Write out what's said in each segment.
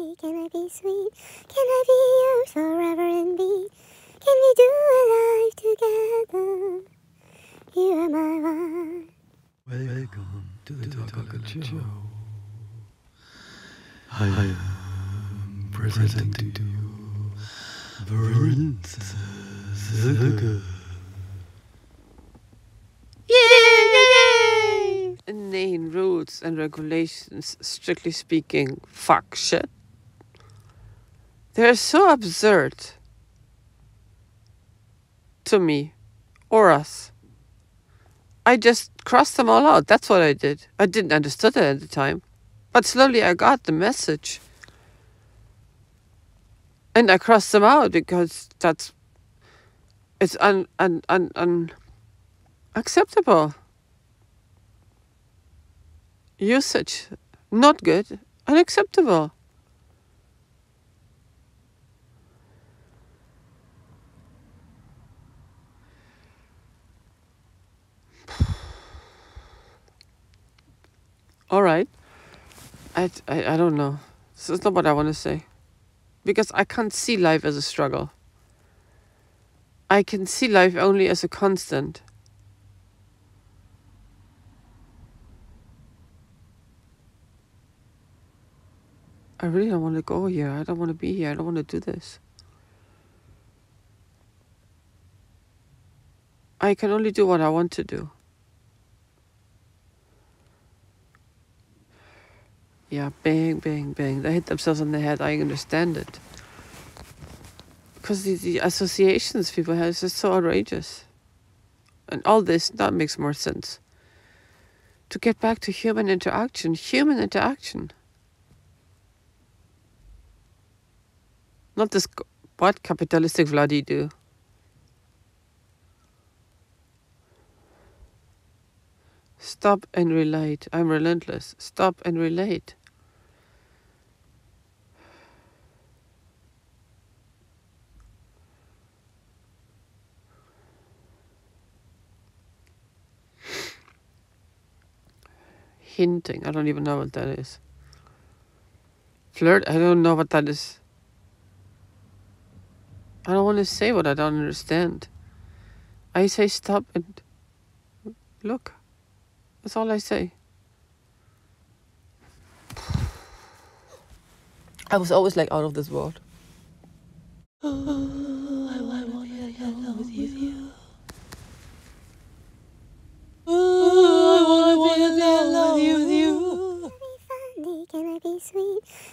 funny? Can I be sweet? Can I be yours forever and be? Can we do a life together? You are my one. Welcome to the Talk Show. I am presenting to you Princess Silke. inane rules and regulations, strictly speaking, fuck shit. They're so absurd to me or us. I just crossed them all out. That's what I did. I didn't understand it at the time. But slowly I got the message. And I crossed them out because that's it's un un un, un acceptable usage not good unacceptable all right I, I i don't know this is not what i want to say because i can't see life as a struggle i can see life only as a constant I really don't want to go here. I don't want to be here. I don't want to do this. I can only do what I want to do. Yeah, bang, bang, bang. They hit themselves on the head. I understand it. Because the, the associations people have is just so outrageous. And all this, that makes more sense. To get back to human interaction, human interaction. Not this, what capitalistic Vladi do? Stop and relate. I'm relentless. Stop and relate. Hinting. I don't even know what that is. Flirt. I don't know what that is. I don't want to say what I don't understand. I say stop and look. That's all I say. I was always like out of this world.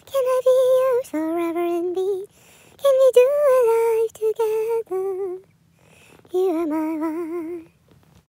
Can I be yours forever